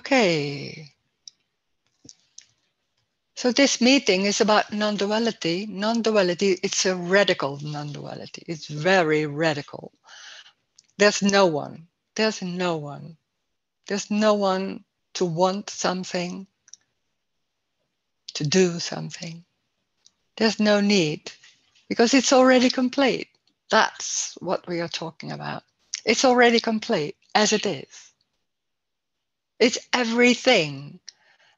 Okay. So this meeting is about non-duality. Non-duality, it's a radical non-duality. It's very radical. There's no one. There's no one. There's no one to want something, to do something. There's no need because it's already complete. That's what we are talking about. It's already complete as it is. It's everything.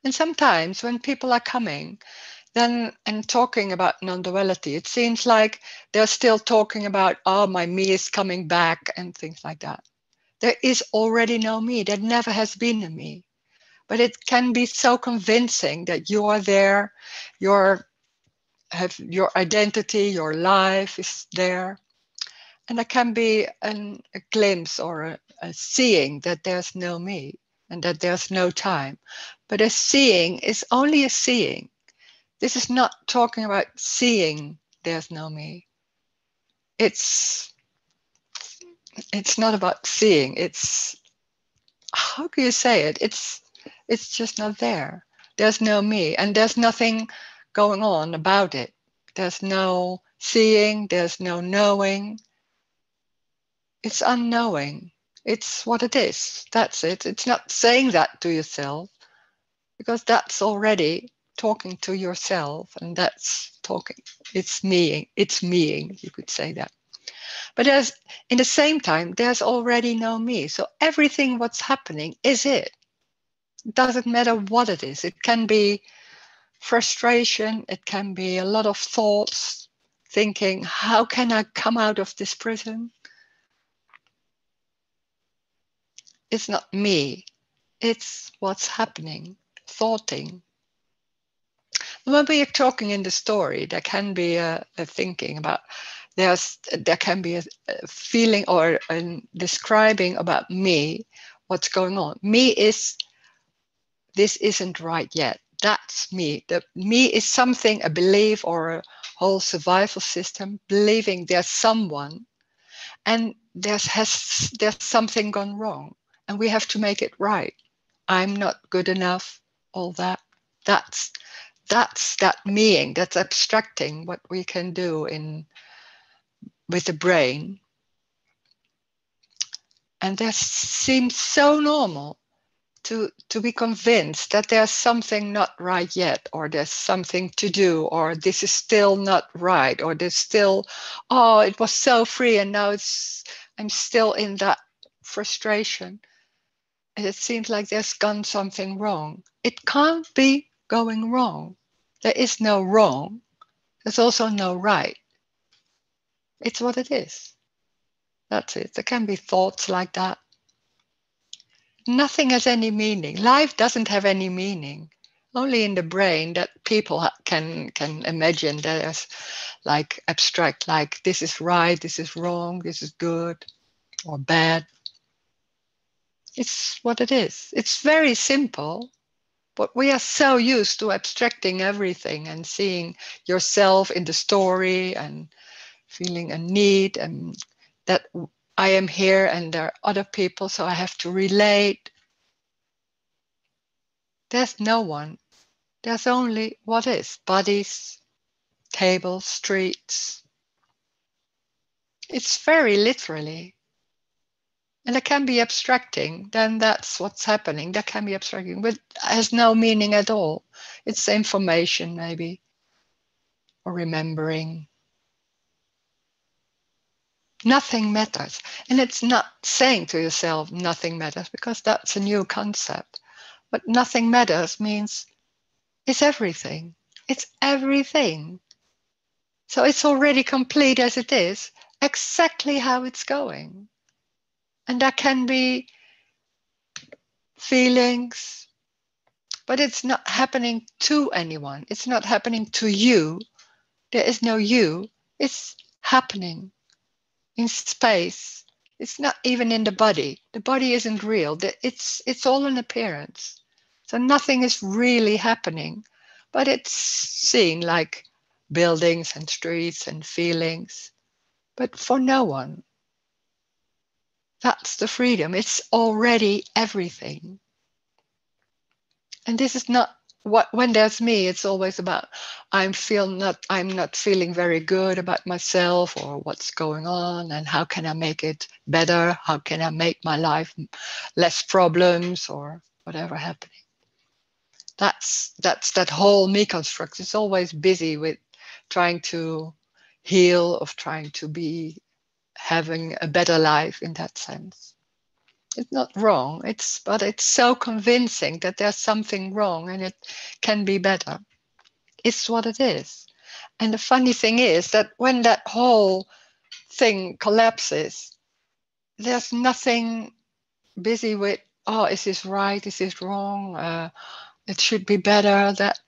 And sometimes when people are coming, then and talking about non-duality, it seems like they're still talking about, oh, my me is coming back and things like that. There is already no me. There never has been a me. But it can be so convincing that you are there, your have your identity, your life is there. And there can be an, a glimpse or a, a seeing that there's no me and that there's no time. But a seeing is only a seeing. This is not talking about seeing there's no me. It's it's not about seeing. It's how can you say it? It's it's just not there. There's no me and there's nothing going on about it. There's no seeing, there's no knowing. It's unknowing. It's what it is. That's it. It's not saying that to yourself because that's already talking to yourself and that's talking. It's me. It's meing. You could say that. But there's in the same time, there's already no me. So everything what's happening is. It doesn't matter what it is. It can be frustration, it can be a lot of thoughts, thinking, how can I come out of this prison? It's not me, it's what's happening, thoughting. When we are talking in the story, there can be a, a thinking about there's there can be a, a feeling or a describing about me, what's going on. Me is this isn't right yet. That's me. The me is something, a belief or a whole survival system, believing there's someone and there's has there's something gone wrong and we have to make it right. I'm not good enough, all that. That's that's that meaning, that's abstracting what we can do in with the brain. And that seems so normal to to be convinced that there's something not right yet or there's something to do or this is still not right or there's still oh it was so free and now it's i'm still in that frustration it seems like there's gone something wrong. It can't be going wrong. There is no wrong. There's also no right. It's what it is. That's it. There can be thoughts like that. Nothing has any meaning. Life doesn't have any meaning. Only in the brain that people can can imagine there's like abstract, like this is right, this is wrong, this is good or bad. It's what it is. It's very simple, but we are so used to abstracting everything and seeing yourself in the story and feeling a need and that I am here and there are other people, so I have to relate. There's no one. There's only what is bodies, tables, streets. It's very literally and it can be abstracting. Then that's what's happening. That can be abstracting but has no meaning at all. It's information maybe or remembering. Nothing matters. And it's not saying to yourself nothing matters because that's a new concept. But nothing matters means it's everything. It's everything. So it's already complete as it is exactly how it's going and that can be feelings, but it's not happening to anyone. It's not happening to you. There is no you. It's happening in space. It's not even in the body. The body isn't real. It's it's all an appearance. So nothing is really happening, but it's seen like buildings and streets and feelings, but for no one. That's the freedom. It's already everything. and this is not what when there's me it's always about i'm feel not i'm not feeling very good about myself or what's going on and how can i make it better how can i make my life less problems or whatever happening that's that's that whole me construct is always busy with trying to heal of trying to be having a better life in that sense. It's not wrong it's but it's so convincing that there's something wrong and it can be better. It's what it is. And the funny thing is that when that whole thing collapses there's nothing busy with oh is this right is this wrong uh, it should be better that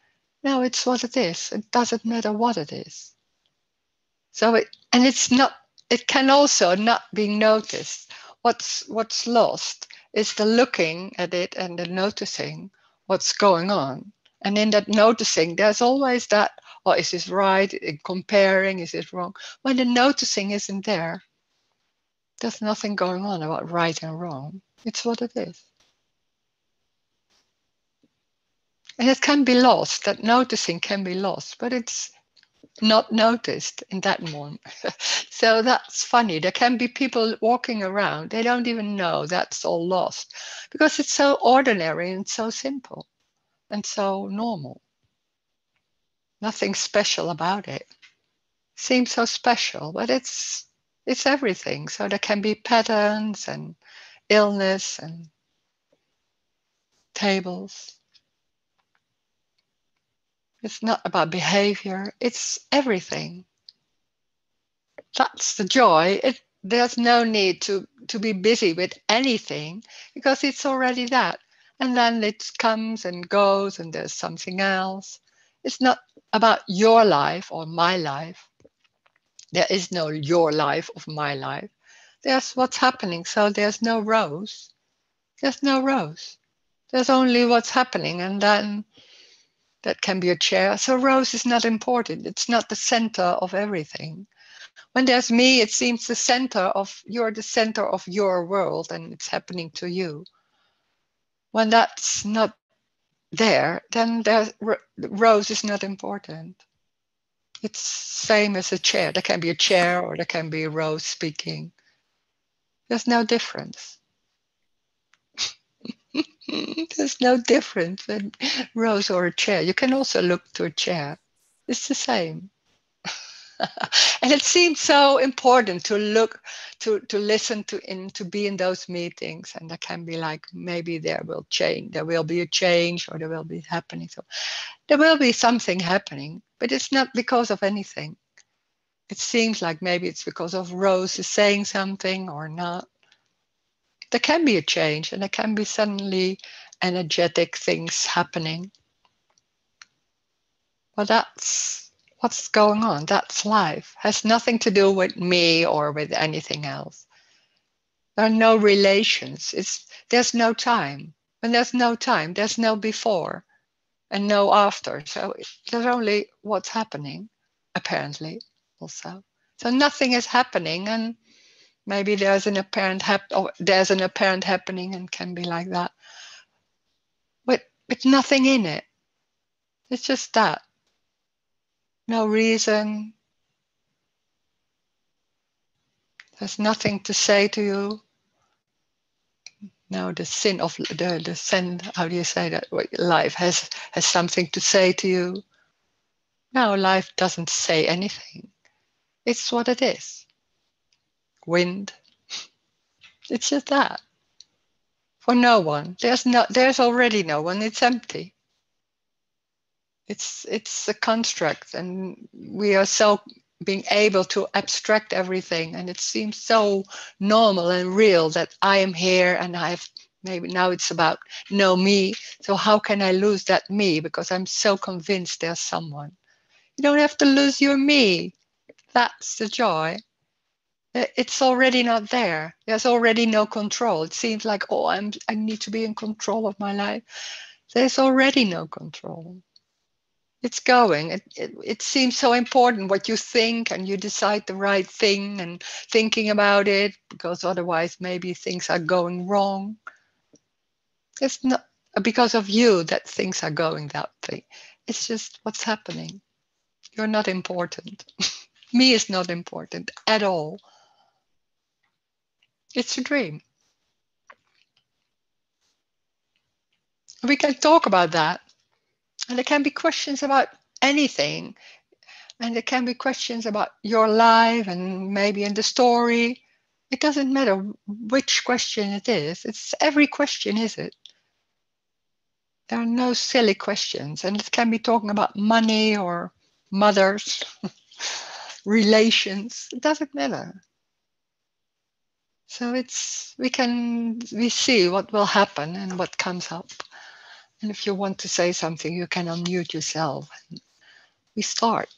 no it's what it is. It doesn't matter what it is. So it and it's not it can also not be noticed. What's what's lost is the looking at it and the noticing what's going on. And in that noticing there's always that oh is this right? In comparing is it wrong? When the noticing isn't there there's nothing going on about right and wrong. It's what it is. And it can be lost. That noticing can be lost but it's not noticed in that moment. so that's funny. There can be people walking around, they don't even know that's all lost because it's so ordinary and so simple and so normal. Nothing special about it. Seems so special, but it's it's everything. So there can be patterns and illness and tables it's not about behavior, it's everything. That's the joy. It, there's no need to, to be busy with anything because it's already that. And then it comes and goes, and there's something else. It's not about your life or my life. There is no your life of my life. There's what's happening. So there's no rose. There's no rose. There's only what's happening. And then that can be a chair. So rose is not important. It's not the center of everything. When there's me, it seems the center of you're the center of your world and it's happening to you. When that's not there, then there's, rose is not important. It's same as a chair. There can be a chair or there can be a rose speaking. There's no difference. Mm, there's no difference in rose or a chair. You can also look to a chair. It's the same. and it seems so important to look to to listen to in to be in those meetings and there can be like maybe there will change there will be a change or there will be happening so there will be something happening but it's not because of anything it seems like maybe it's because of rose is saying something or not there can be a change and there can be suddenly energetic things happening. Well, that's what's going on. That's life. Has nothing to do with me or with anything else. There are no relations. It's there's no time. When there's no time, there's no before and no after. So there's only what's happening, apparently, also. So nothing is happening and maybe there's an apparent hap- or there's an apparent happening and can be like that. With with nothing in it. It's just that. No reason. There's nothing to say to you. No the sin of the the sin how do you say that? Life has has something to say to you. No life doesn't say anything. It's what it is wind. It's just that. For no one. There's no there's already no one. It's empty. It's it's a construct and we are so being able to abstract everything and it seems so normal and real that I am here and I've maybe now it's about know me. So how can I lose that me? Because I'm so convinced there's someone. You don't have to lose your me. That's the joy it's already not there there's already no control it seems like oh i'm i need to be in control of my life there's already no control it's going it, it, it seems so important what you think and you decide the right thing and thinking about it because otherwise maybe things are going wrong it's not because of you that things are going that way. It's just what's happening. You're not important. Me is not important at all. It's a dream. We can talk about that. And there can be questions about anything. And there can be questions about your life and maybe in the story. It doesn't matter which question it is. It's every question, is it? There are no silly questions. And it can be talking about money or mothers, relations. It doesn't matter. So it's we can we see what will happen and what comes up. And if you want to say something, you can unmute yourself. We start.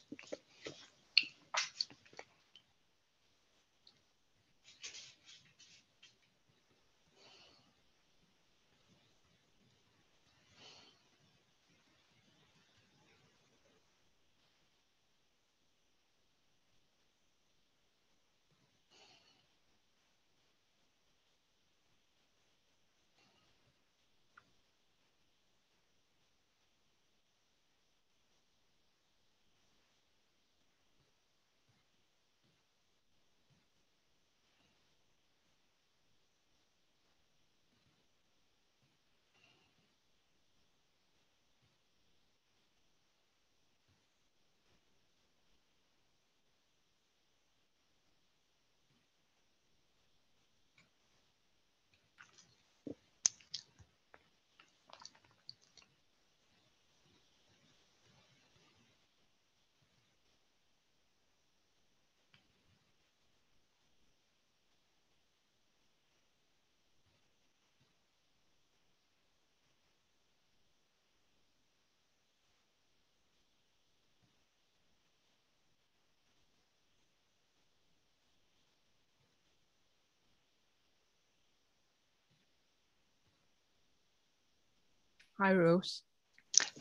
Hi, Rose.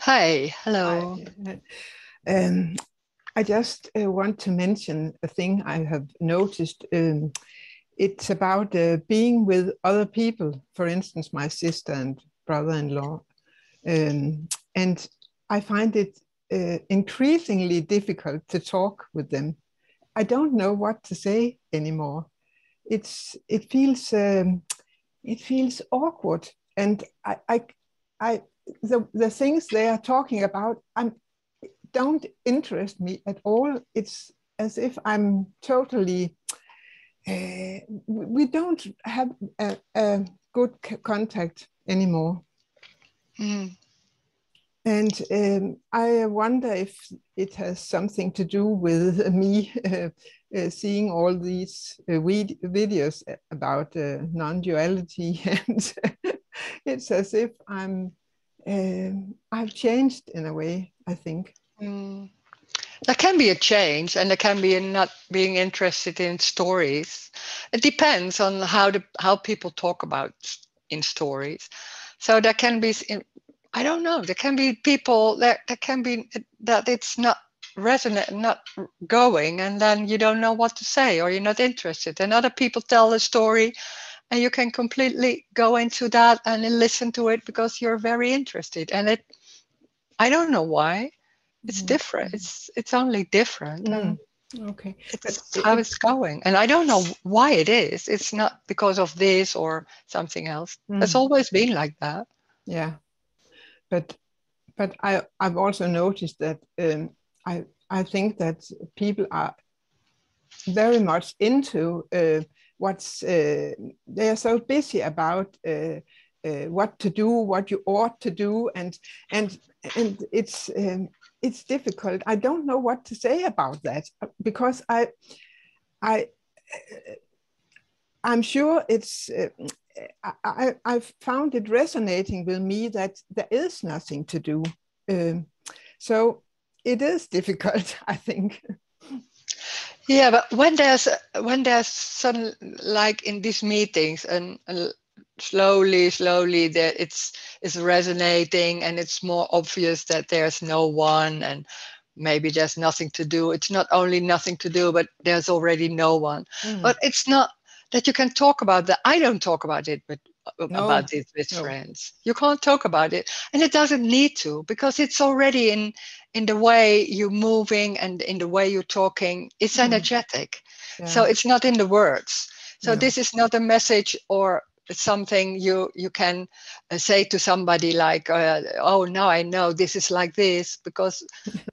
Hi, hello. Hi. Um, I just uh, want to mention a thing I have noticed. Um, it's about uh, being with other people, for instance, my sister and brother in law. Um, and I find it uh, increasingly difficult to talk with them. I don't know what to say anymore. It's it feels um, it feels awkward, and I, I I the the things they are talking about I'm, don't interest me at all. It's as if I'm totally. Uh, we don't have a, a good contact anymore. Mm. And um, I wonder if it has something to do with me uh, uh, seeing all these uh, videos about uh, non-duality, and it's as if I'm um, I've changed in a way, I think. Mm. There can be a change, and there can be not being interested in stories. It depends on how the how people talk about in stories. So there can be, I don't know, there can be people that there can be that it's not resonant, not going, and then you don't know what to say or you're not interested. And other people tell the story and you can completely go into that and listen to it because you're very interested. And it i don't know why. It's mm. different. It's it's only different. Mm. okay. It's how it's going. And i don't know why it is. It's not because of this or something else. Mm. it's always been like that. Yeah. But but i i've also noticed that um, i i think that people are very much into uh, what's uh, they are so busy about uh, uh, what to do, what you ought to do, and and and it's um, it's difficult. I don't know what to say about that because I I I'm sure it's. Uh, I, I've found it resonating with me that there is nothing to do. Um, so it is difficult, I think. Yeah, but when there's when there's some like in these meetings and, and slowly, slowly that it's it's resonating and it's more obvious that there's no one and maybe there's nothing to do. It's not only nothing to do, but there's already no one. Mm. But it's not that you can talk about that. I don't talk about it but no, about it with no. friends. You can't talk about it, and it doesn't need to because it's already in in the way you're moving and in the way you're talking. It's mm. energetic, yeah. so it's not in the words. So no. this is not a message or something you you can uh, say to somebody like uh, oh now i know this is like this because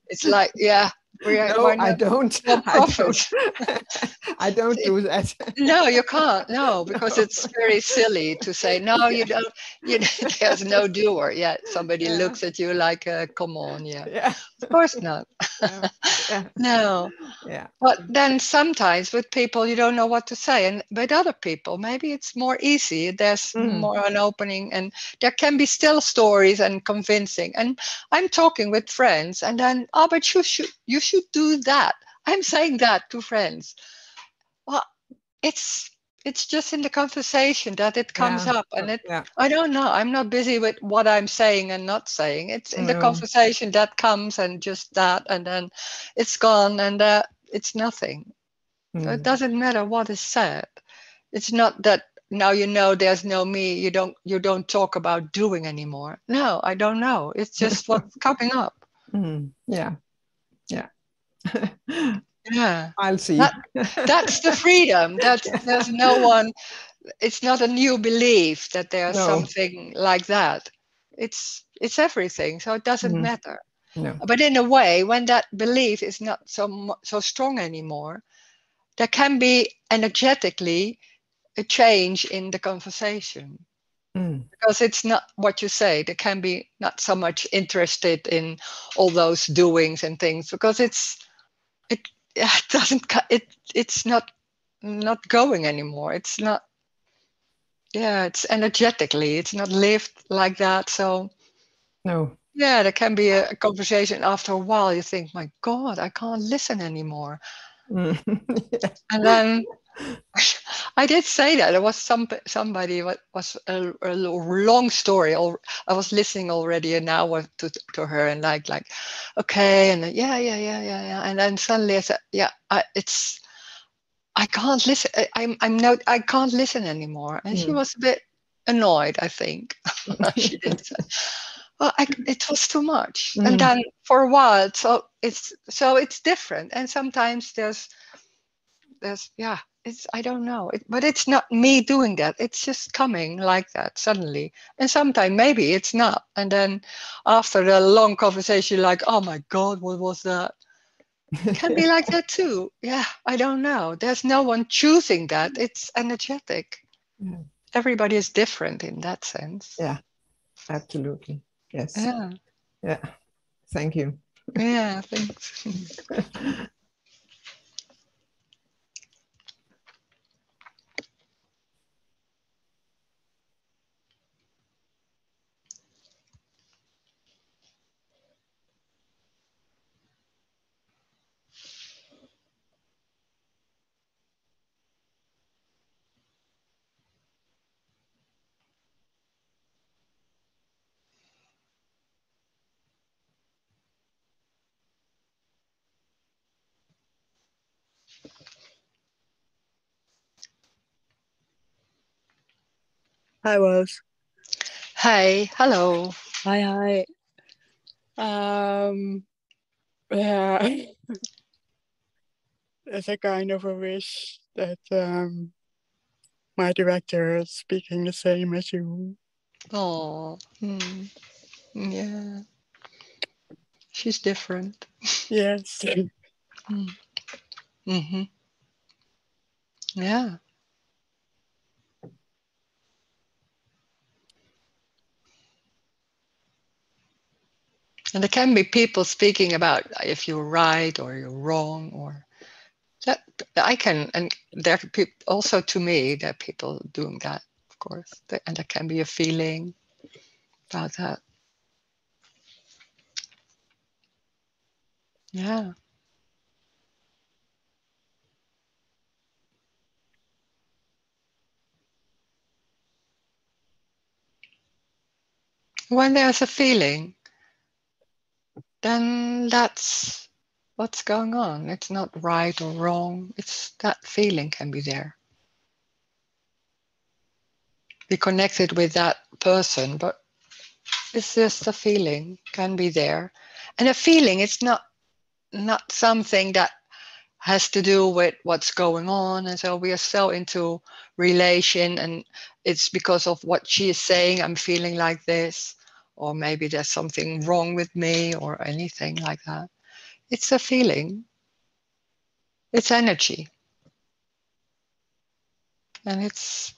it's like yeah no, I don't. I don't. I don't do that. no, you can't. No, because it's very silly to say no. You don't. You there's no doer. Yeah, somebody yeah. looks at you like, uh, "Come on, yeah." Yeah. Of course not. Yeah. yeah. no. Yeah. But then sometimes with people you don't know what to say, and with other people maybe it's more easy. There's mm. more an opening, and there can be still stories and convincing. And I'm talking with friends, and then oh, but you should you should do that. I'm saying that to friends. Well, it's it's just in the conversation that it comes yeah. up and it yeah. i don't know i'm not busy with what i'm saying and not saying it's in the conversation that comes and just that and then it's gone and uh, it's nothing mm. so it mm. doesn't matter what is said it's not that now you know there's no me you don't you don't talk about doing anymore no i don't know it's just what's coming up mm. yeah yeah yeah i'll see that, that's the freedom that there's no one it's not a new belief that there's no. something like that it's it's everything so it doesn't mm. matter no. but in a way when that belief is not so so strong anymore there can be energetically a change in the conversation Mm. Because it's not what you say. They can be not so much interested in all those doings and things because it's it, it doesn't it it's not not going anymore. It's not yeah, it's energetically, it's not lived like that. So no. Yeah, there can be a, a conversation after a while. You think, my God, I can't listen anymore. Mm. yeah. And then I did say that. There was some somebody what was a, a long story. I was listening already an hour to, to her and like like, okay, and then, yeah, yeah, yeah, yeah, yeah. And then suddenly I said, yeah, I, it's I can't listen. I, I'm I'm not I can't listen anymore. And mm. she hmm. was a bit annoyed. I think she did say. Well, I, it was too much. Mm. And hmm. then for a while, so it's so it's different. And sometimes there's there's yeah it's i don't know it, but it's not me doing that it's just coming like that suddenly. And sometimes maybe it's not and then after a long conversation like oh my god what was that? It can be like that too. Yeah i don't know. There's no one choosing that it's energetic. Yeah. everybody is different in that sense. Yeah absolutely. Yes. Yeah. Yeah. Thank you. Yeah thanks Hi, Rose. Hi, hello. Hi, hi. Um, yeah, it's a kind of a wish that um, my director is speaking the same as you. Oh, hmm. yeah. She's different. Yes. mm. Mm-hmm. Yeah. And there can be people speaking about if you're right or you're wrong or that I can, and there are people also to me, there are people doing that, of course, and there can be a feeling about that. Yeah. When there's a feeling, then that's what's going on. It's not right or wrong. It's that feeling can be there. be connected with that person, but it's just a feeling can be there. And a feeling, it's not not something that has to do with what's going on. And so we are so into relation and it's because of what she is saying, I'm feeling like this, or maybe there's something wrong with me or anything like that. It's a feeling. It's energy. And it's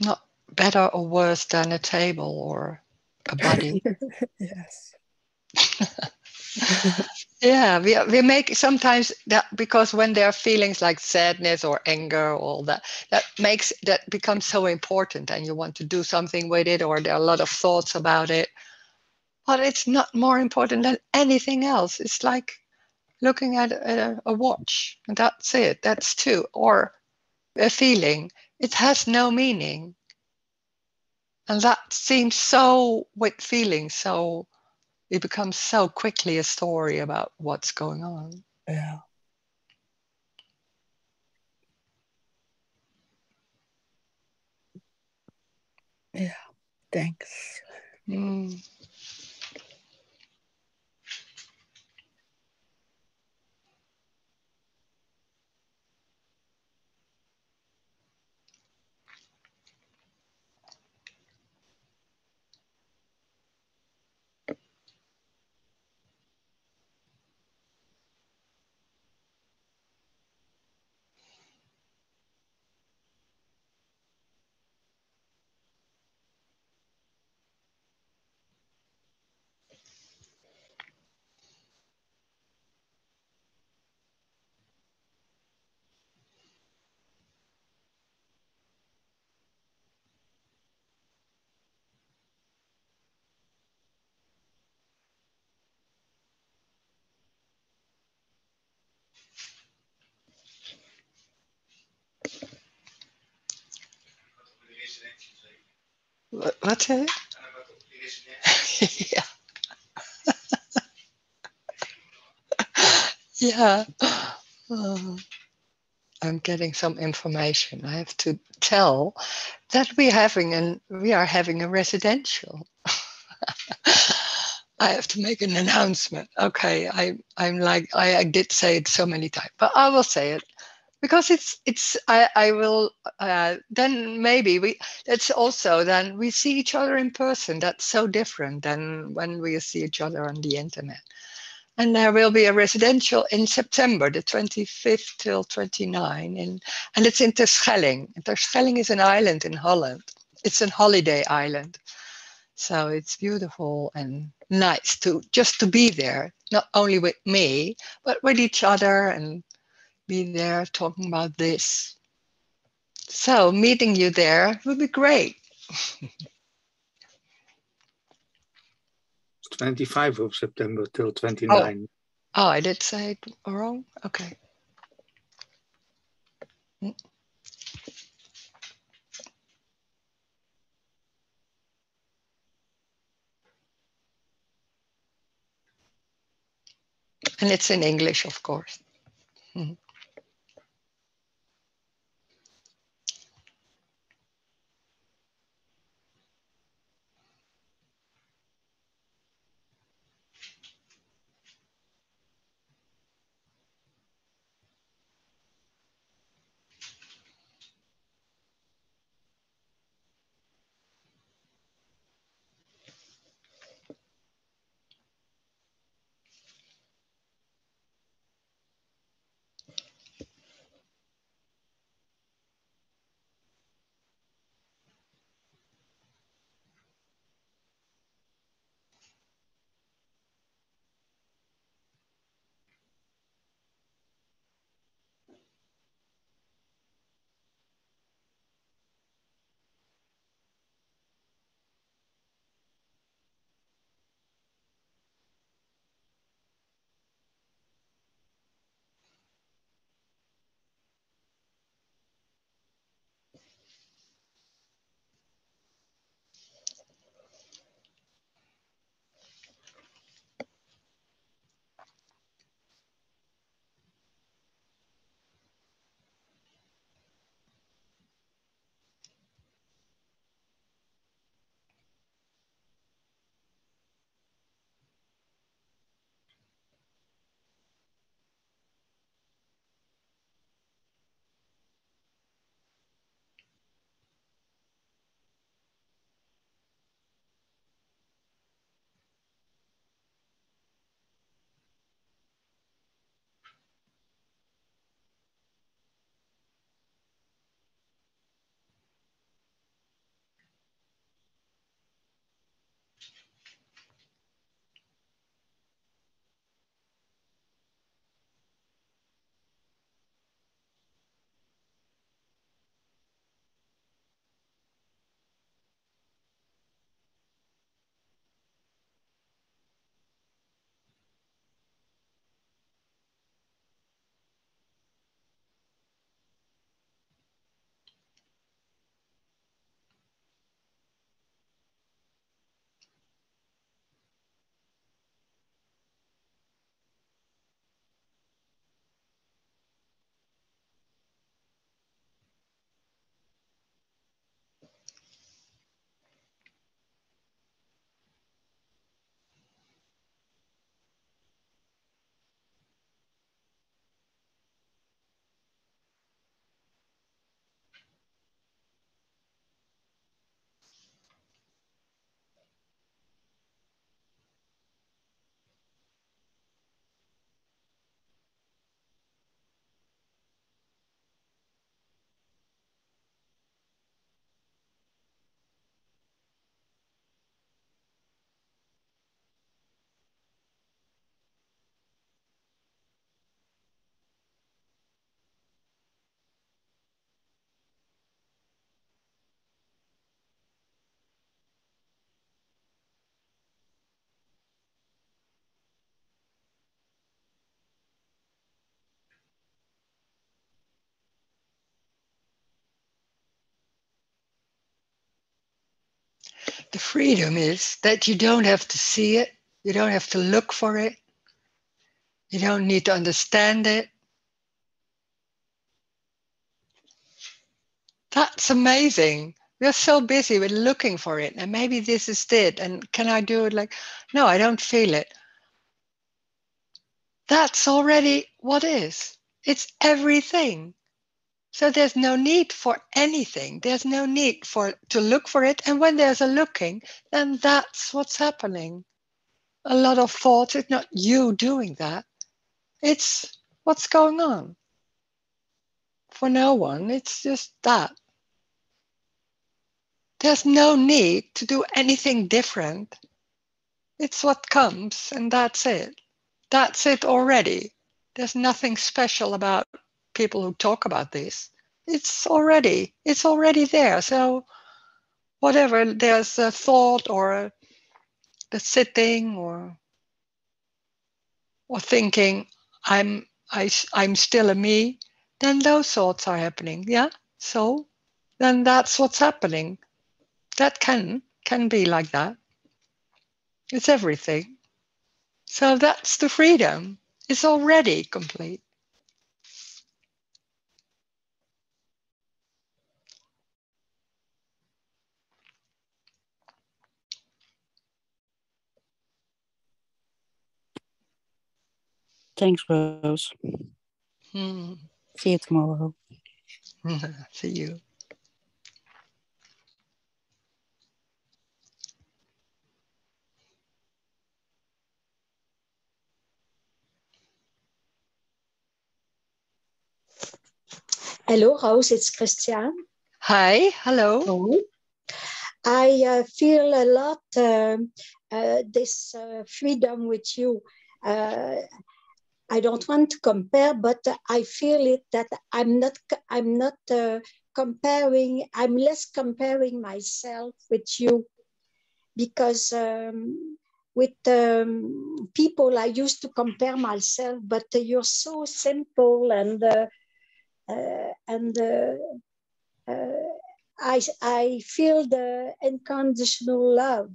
not better or worse than a table or a body. yes. yeah, we, we make sometimes that because when there are feelings like sadness or anger, all that, that makes that becomes so important and you want to do something with it or there are a lot of thoughts about it. But it's not more important than anything else. It's like looking at a, a watch and that's it, that's two. Or a feeling, it has no meaning and that seems so with feeling so it becomes so quickly a story about what's going on yeah yeah thanks mm. What's yeah. yeah. I'm getting some information. I have to tell that we're having an we are having a residential. I have to make an announcement. Okay, I I'm like I, I did say it so many times, but I will say it because it's it's I I will uh, then maybe we that's also then we see each other in person. That's so different than when we see each other on the internet. And there will be a residential in September, the 25th till 29, in, and it's in Terschelling. Terschelling is an island in Holland. It's a holiday island. So it's beautiful and nice to just to be there, not only with me, but with each other and be there talking about this. So meeting you there would be great. 25 of September till 29. Oh, oh I did say it wrong? Okay. And it's in English, of course. Mm -hmm. The freedom is that you don't have to see it, you don't have to look for it, you don't need to understand it. That's amazing. We're so busy with looking for it, and maybe this is it, and can I do it like, no, I don't feel it. That's already what is. It's everything. So there's no need for anything. There's no need for to look for it. And when there's a looking, then that's what's happening. A lot of thoughts. It's not you doing that. It's what's going on. For no one, it's just that. There's no need to do anything different. It's what comes, and that's it. That's it already. There's nothing special about people who talk about this. It's already, it's already there. So whatever there's a thought or a, the sitting or or thinking I'm I, I'm still a me, then those thoughts are happening. Yeah. So then that's what's happening. That can can be like that. It's everything. So that's the freedom. It's already complete. Thanks, Rose. Hmm. See you tomorrow. See you. Hello, Rose, it's Christian. Hi, hello. Hello. I uh, feel a lot uh, uh, this uh, freedom with you. Uh, I don't want to compare, but I feel it that I'm not. I'm not uh, comparing. I'm less comparing myself with you, because um, with um, people I used to compare myself, but you're so simple and uh, and uh, uh, I, I feel the unconditional love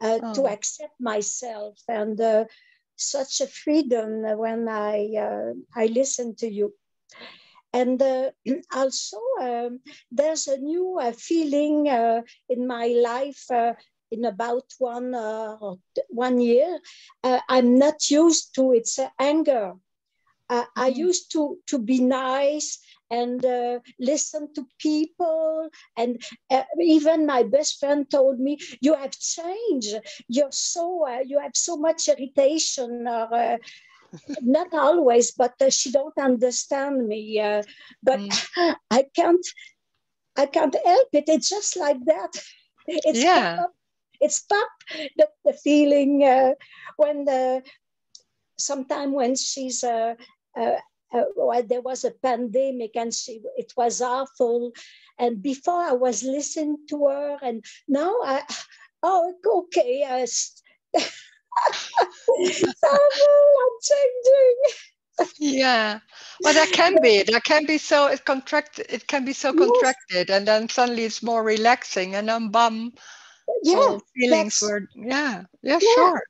oh. to accept myself and such a freedom when I I listen to you. And uh, also, um, there's a new uh, feeling uh, in my life in about one one year. I'm not used to its anger. Mm-hmm. I used to to be nice and uh, listen to people. And uh, even my best friend told me, "You have changed. You're so uh, you have so much irritation." Or, uh, not always, but uh, she don't understand me. Uh, but mm. I can't, I can't help it. It's just like that. It's yeah. Pop, it's pop the, the feeling when the sometime when she's uh, uh, uh, well, there was a pandemic and she, it was awful. And before I was listening to her, and now I, oh, okay, uh, I'm changing. yeah. Well that can be that can be so it contracted it can be so contracted and then suddenly it's more relaxing and then bum yeah feelings were yeah, yeah, yeah. sure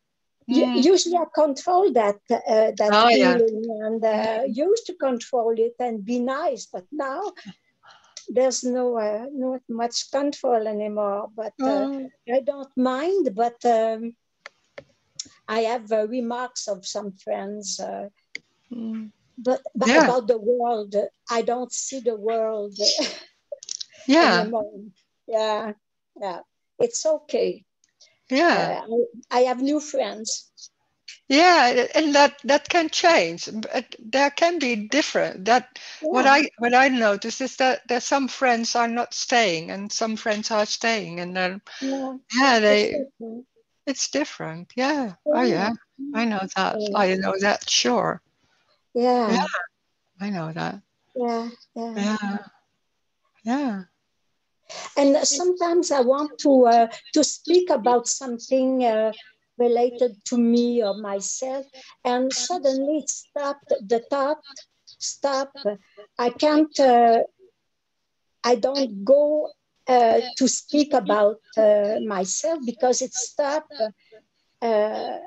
Mm. Usually I control that uh, that oh, feeling yeah. and uh, used to control it and be nice, but now there's no uh, not much control anymore. But oh. I don't mind. But um, I have uh, remarks of some friends. Uh, mm. But, but yeah. about the world, I don't see the world. yeah. Anymore. Yeah. Yeah. It's okay yeah. Uh, I, have new friends. Yeah and that that can change but there can be different that yeah. what i what i notice is that there's some friends are not staying and some friends are staying and then yeah, yeah they it's different, it's different. Yeah. yeah. oh yeah. i know that. I know that sure. Yeah. Yeah. I know that. Yeah. Yeah. Yeah and sometimes I want to uh, to speak about something uh, related to me or myself, and suddenly it stopped. The thought stop. I can't. Uh, I don't go uh, to speak about uh, myself because it started. Uh,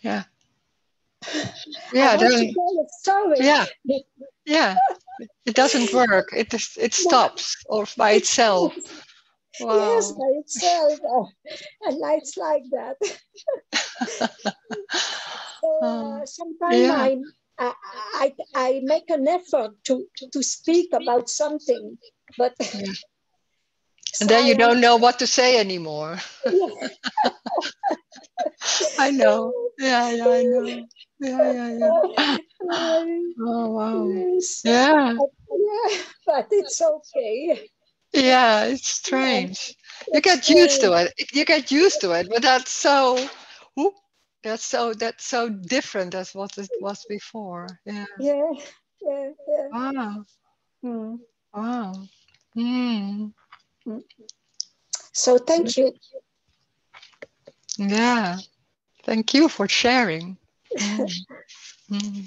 yeah. I Yeah, want to tell a story. yeah, yeah. It doesn't work. It is, it stops or by itself. Wow. Yes, by itself. And it's like that. Uh, sometimes yeah. I, I, I, I make an effort to, to speak about something, but. And then you don't know what to say anymore. Yeah. I know. Yeah, yeah, I know. Yeah, yeah, yeah. Oh, wow. Yeah, Yeah, but it's okay. yeah, it's strange. You get used to it. You get used to it, but that's so, whoop, that's so, that's so different as what it was before. Yeah. Yeah, yeah, yeah. Wow. Mm. Wow. Mm. So thank you. Yeah. Thank you for sharing. Mm-hmm.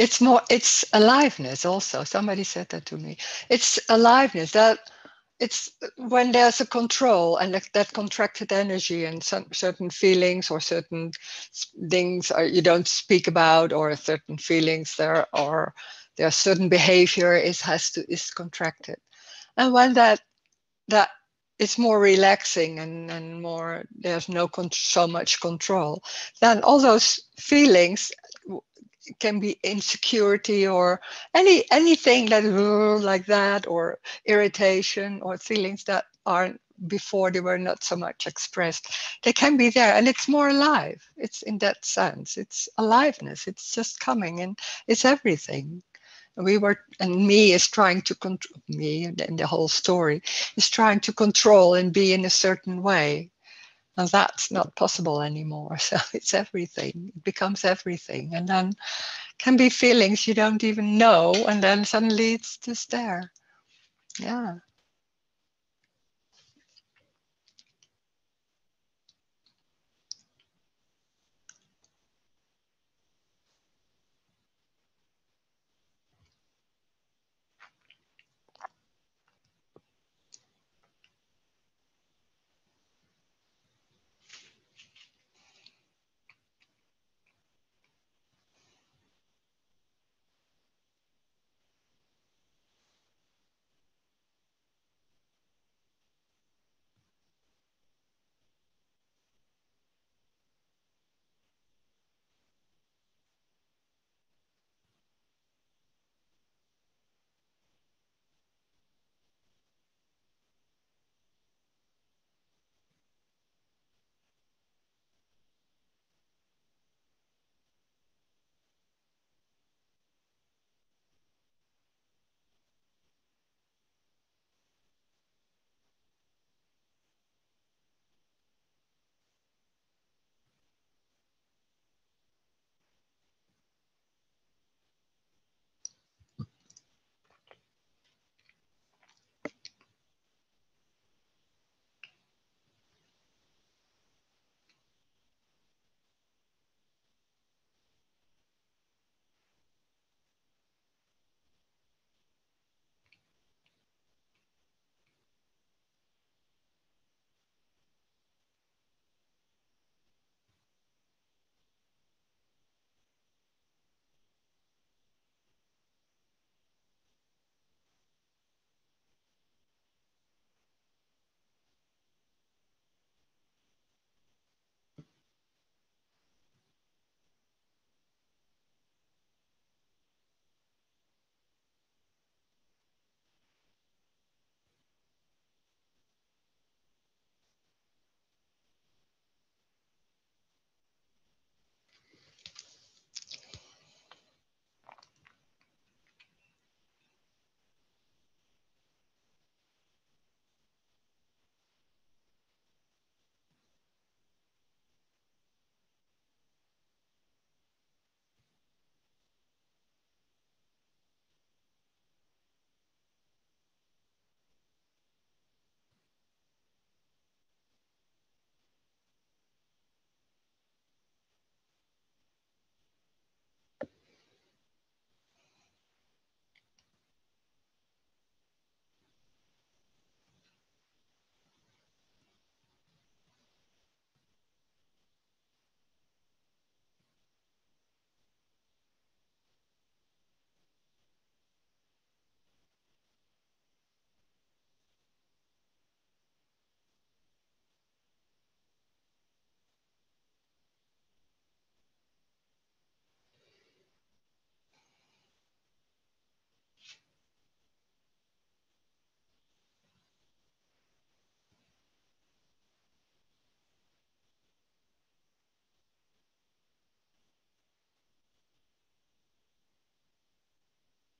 It's more it's aliveness also. Somebody said that to me. It's aliveness that it's when there's a control and that, that contracted energy and some certain feelings or certain things are, you don't speak about or certain feelings there or there's certain behavior is has to is contracted. And when that that it's more relaxing and, and more there's no con- so much control then all those feelings can be insecurity or any anything that uh, like that or irritation or feelings that aren't before they were not so much expressed they can be there and it's more alive. It's in that sense it's aliveness. It's just coming and it's everything. And we were and me is trying to control me and the whole story is trying to control and be in a certain way and that's not possible anymore. So it's everything it becomes everything. And then can be feelings you don't even know and then suddenly it's just there. Yeah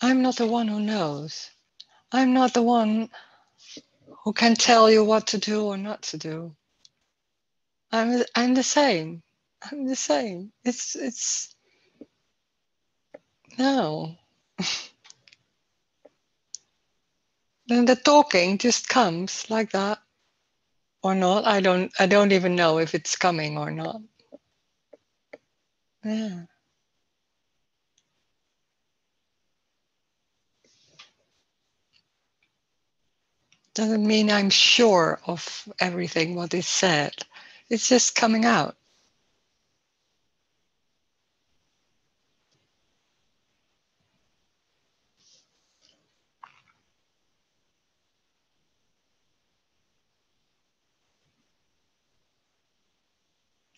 I'm not the one who knows. I'm not the one who can tell you what to do or not to do. I'm I'm the same. I'm the same. It's it's no. then the talking just comes like that or not. I don't I don't even know if it's coming or not. Yeah. Doesn't mean I'm sure of everything what is said. It's just coming out.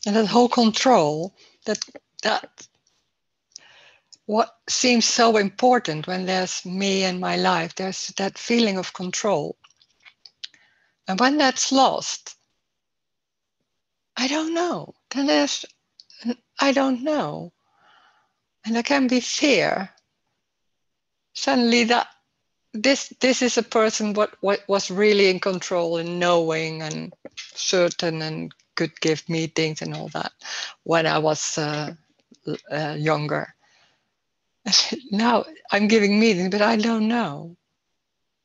And that whole control, that that what seems so important when there's me and my life, there's that feeling of control. And when that's lost, I don't know. Then there's, I don't know. And there can be fear. Suddenly that this this is a person what, what was really in control and knowing and certain and could give meetings and all that when I was uh, uh, younger. now I'm giving meetings, but I don't know.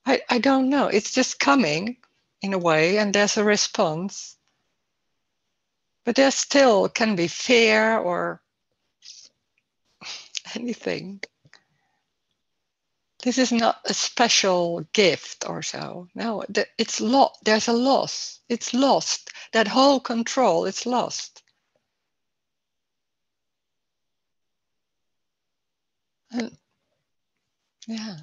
I, I don't know. It's just coming in a way, and there's a response. But there still can be fear or anything. This is not a special gift or so. No, it's lost. There's a loss. It's lost. That whole control, it's lost. And yeah.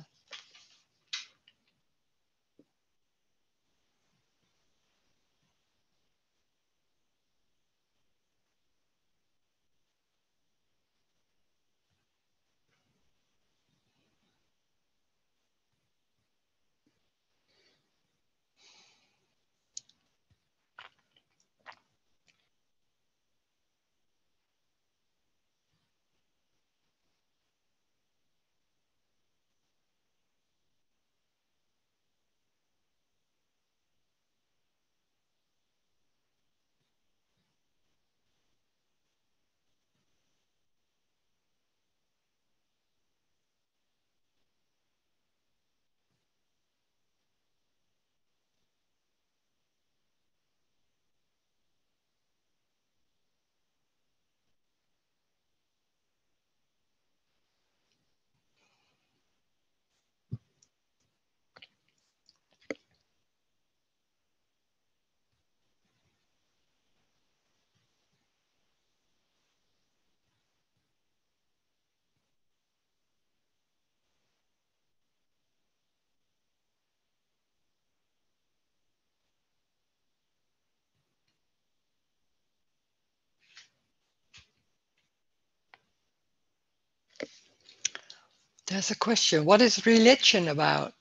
There's a question. What is religion about?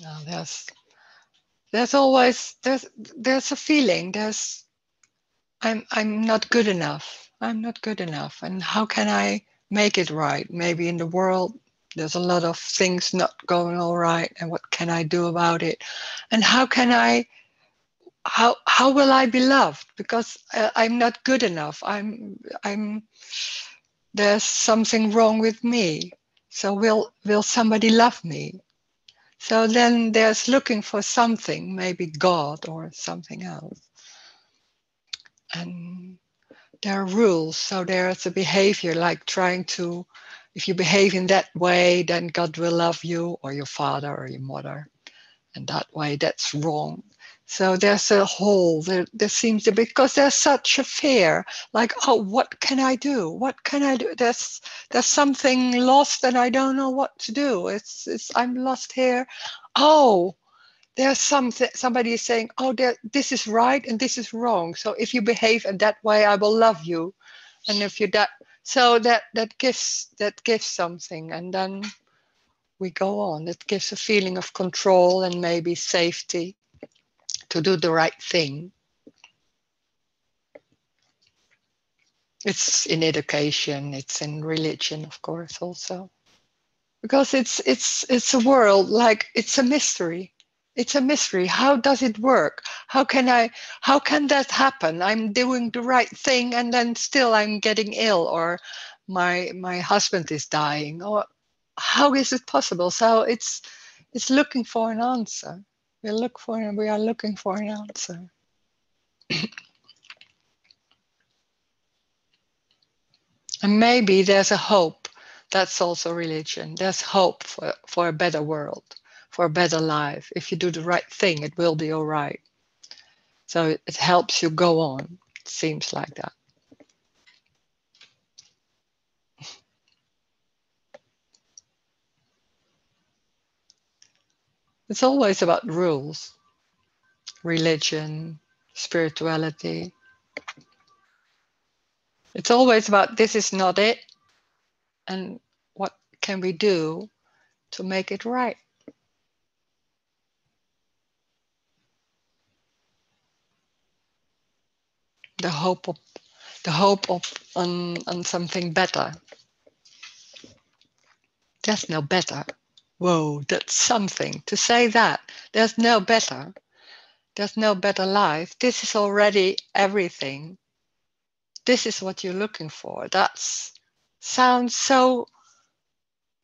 No, there's there's always there's there's a feeling. There's I'm I'm not good enough. I'm not good enough. And how can I make it right? Maybe in the world there's a lot of things not going all right and what can I do about it? And how can I how how will I be loved? Because uh, I'm not good enough. I'm I'm there's something wrong with me. So will will somebody love me? So then there's looking for something, maybe God or something else. And there are rules. So there's a behavior like trying to, if you behave in that way, then God will love you or your father or your mother. and that way that's wrong so there's a hole there, there seems to be because there's such a fear like oh what can i do? What can i do? There's there's something lost and i don't know what to do. It's, it's i'm lost here. Oh there's something somebody is saying oh there, this is right and this is wrong. So if you behave in that way i will love you. And if you that so that that gives that gives something. And then we go on. It gives a feeling of control and maybe safety to do the right thing. It's in education it's in religion of course also. Because it's it's it's a world like it's a mystery. It's a mystery. How does it work? How can i how can that happen? I'm doing the right thing and then still i'm getting ill or my my husband is dying or how is it possible? So it's it's looking for an answer we look for and we are looking for an answer and maybe there's a hope that's also religion there's hope for, for a better world for a better life. If you do the right thing, it will be all right. So it, helps you go on. It seems like that. It's always about rules, religion, spirituality. It's always about this is not it, and what can we do to make it right? the hope of the hope of on, on something better. There's no better. Whoa, that's something. To say that there's no better, there's no better life. This is already everything. This is what you're looking for. That sounds so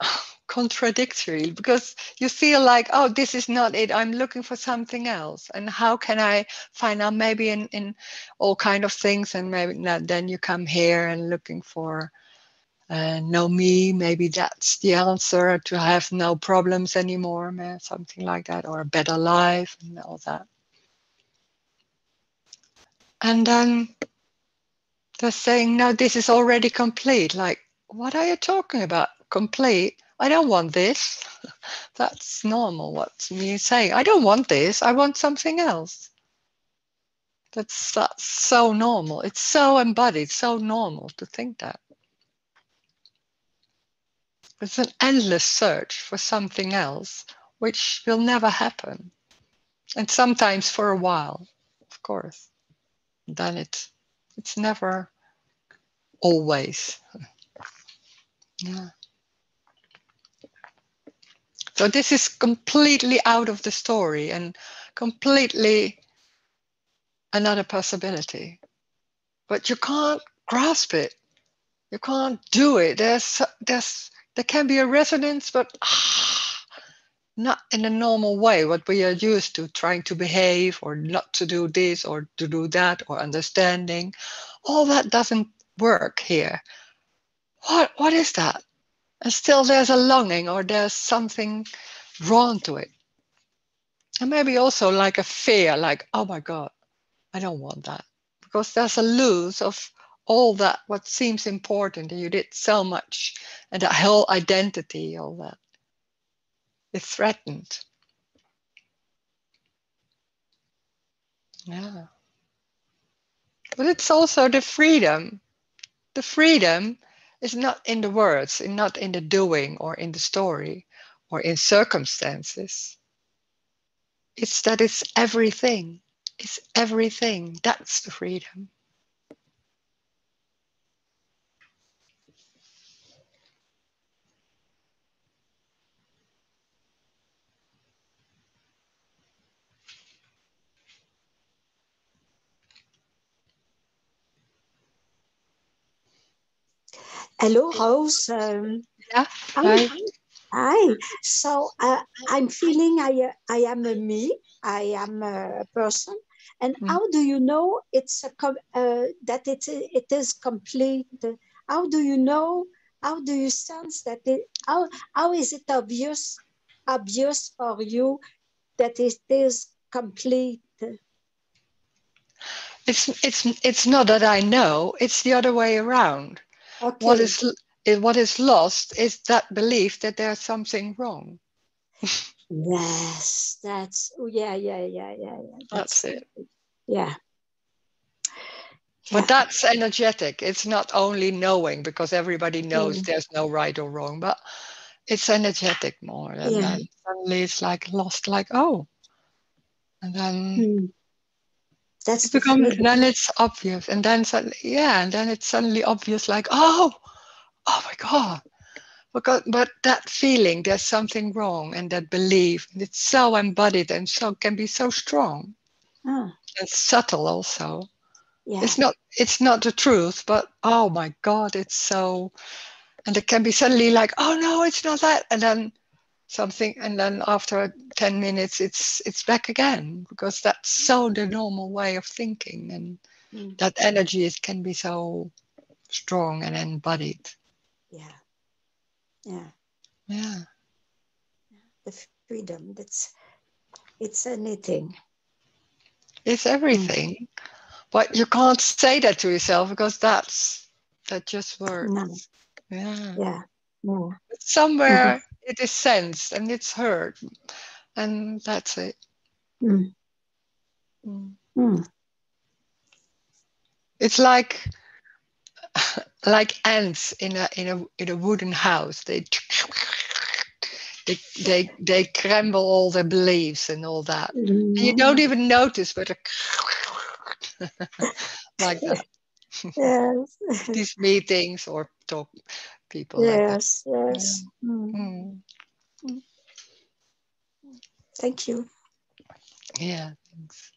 contradictory because you feel like oh this is not it i'm looking for something else and how can i find out maybe in, in all kind of things and maybe then you come here and looking for uh, no me maybe that's the answer to have no problems anymore something like that or a better life and all that and then they're saying no this is already complete like what are you talking about complete I don't want this. That's normal. What's me saying? I don't want this. I want something else. That's that's so normal. It's so embodied, so normal to think that. It's an endless search for something else, which will never happen. And sometimes for a while, of course. Then it's it's never always. yeah. So this is completely out of the story and completely another possibility. But you can't grasp it. You can't do it. There's there's there can be a resonance, but ah, not in a normal way, what we are used to, trying to behave or not to do this or to do that or understanding. All that doesn't work here. What what is that? and still there's a longing or there's something drawn to it. And maybe also like a fear, like, oh my God, I don't want that. Because there's a lose of all that what seems important you did so much and that whole identity, all that is threatened. Yeah. But it's also the freedom. The freedom is not in the words, and not in the doing or in the story or in circumstances. It's that it's everything. It's everything. That's the freedom. Hello, Rose. Um, yeah. Hi. Hi. So uh, I'm feeling I, I am a me. I am a person. And mm. how do you know it's a uh, that it, it is complete? How do you know? How do you sense that it? How, how is it obvious obvious for you that it is complete. It's it's it's not that I know. It's the other way around. Okay. What is what is lost is that belief that there's something wrong. Yes, that's oh, yeah, yeah, yeah, yeah, yeah. That's it. Yeah. But that's energetic. It's not only knowing because everybody knows Mm. there's no right or wrong, but it's energetic more. And Yeah. then suddenly it's like lost, like, oh. And then Hmm. That's it the becomes, freedom. then it's obvious. And then suddenly, yeah, and then it's suddenly obvious, like, oh, oh my God. Because, but that feeling, there's something wrong, and that belief, it's so embodied and so can be so strong Ah, and subtle also. yeah. it's not it's not the truth but oh my god it's so and it can be suddenly like oh no it's not that and then something and then after 10 minutes it's it's back again because that's so the normal way of thinking and Mm. that energy is, can be so strong and embodied Yeah. Yeah. yeah The freedom. That's it's anything. it's everything but you can't say that to yourself because that's that just works No. yeah Yeah. Yeah. somewhere it is sensed and it's heard and that's it Mm. Mm. Mm. it's like like ants in a in a in a wooden house they they they, they crumble all their beliefs and all that and you don't even notice but like that Yes. these meetings or talk people like yes. Yes. Mm. Mm. Thank you. yeah thanks.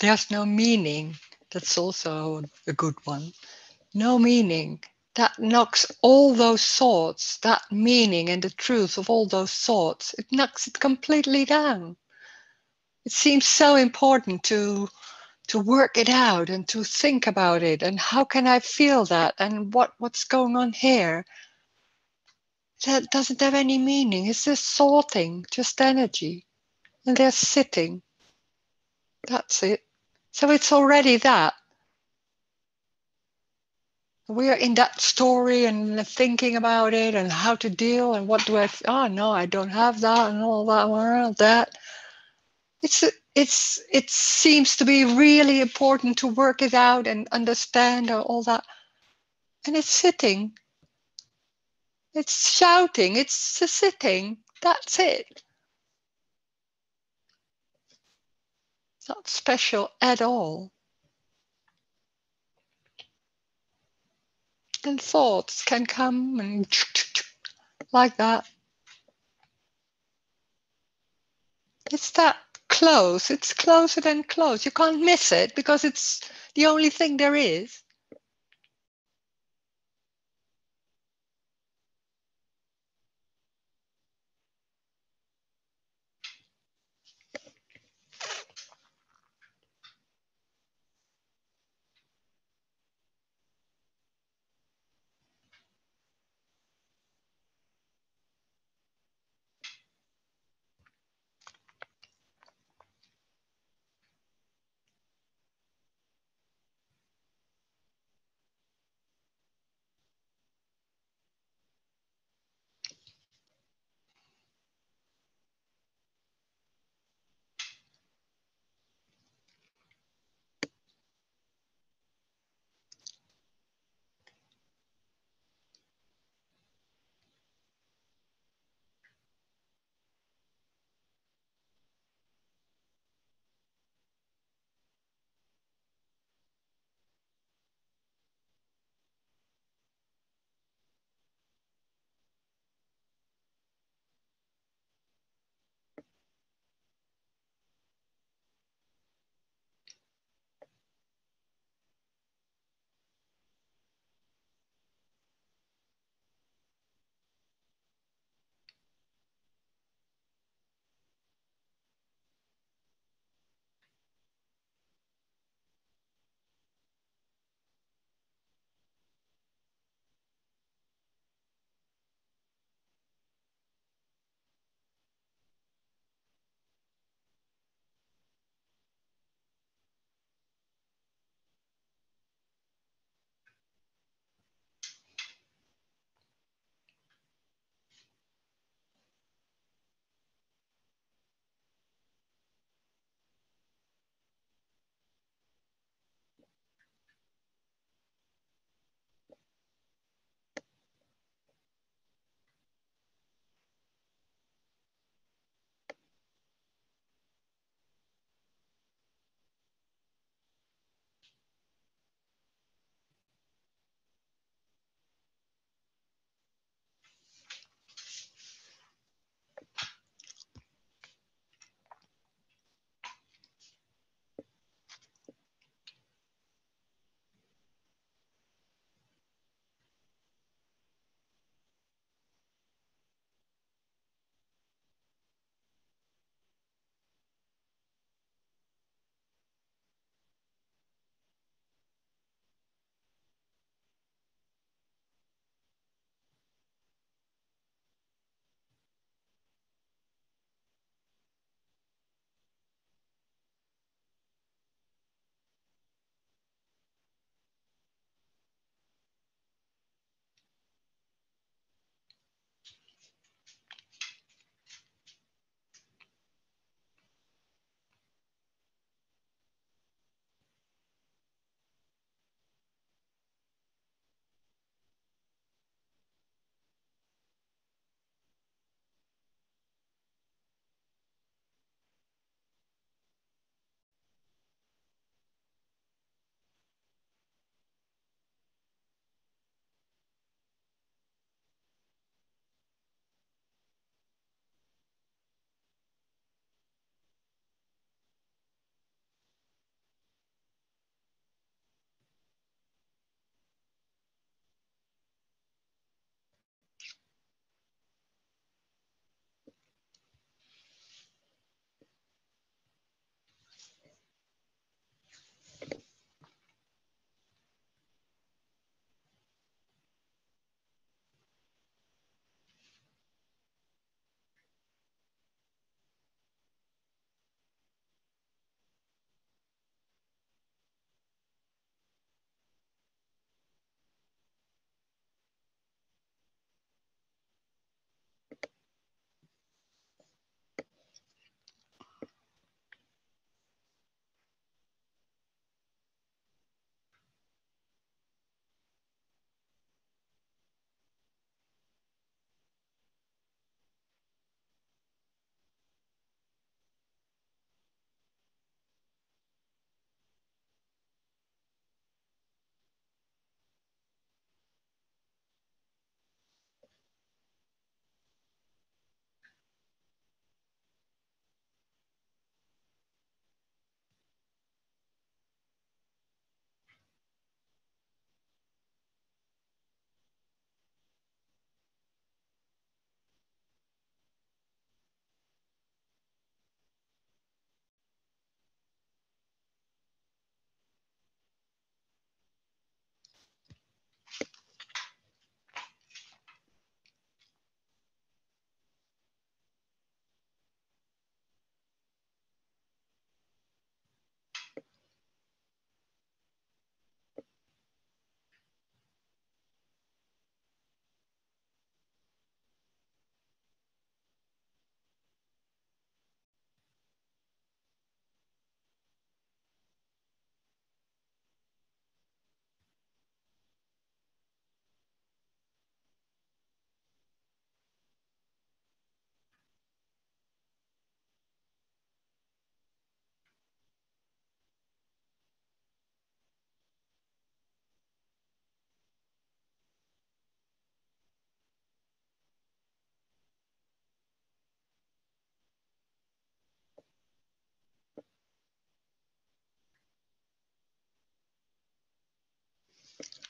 There's no meaning. That's also a good one. No meaning. That knocks all those thoughts, that meaning and the truth of all those thoughts, it knocks it completely down. It seems so important to to work it out and to think about it and how can I feel that and what, what's going on here. That doesn't have any meaning. It's just thoughting, just energy. And they're sitting. That's it. So it's already that. We're in that story and thinking about it and how to deal and what do I, oh no, I don't have that and all that, all that. It's it's it seems to be really important to work it out and understand all that. And it's sitting. It's shouting. It's sitting. That's it not special at all and thoughts can come and like that it's that close. It's closer than close. You can't miss it because it's the only thing there is.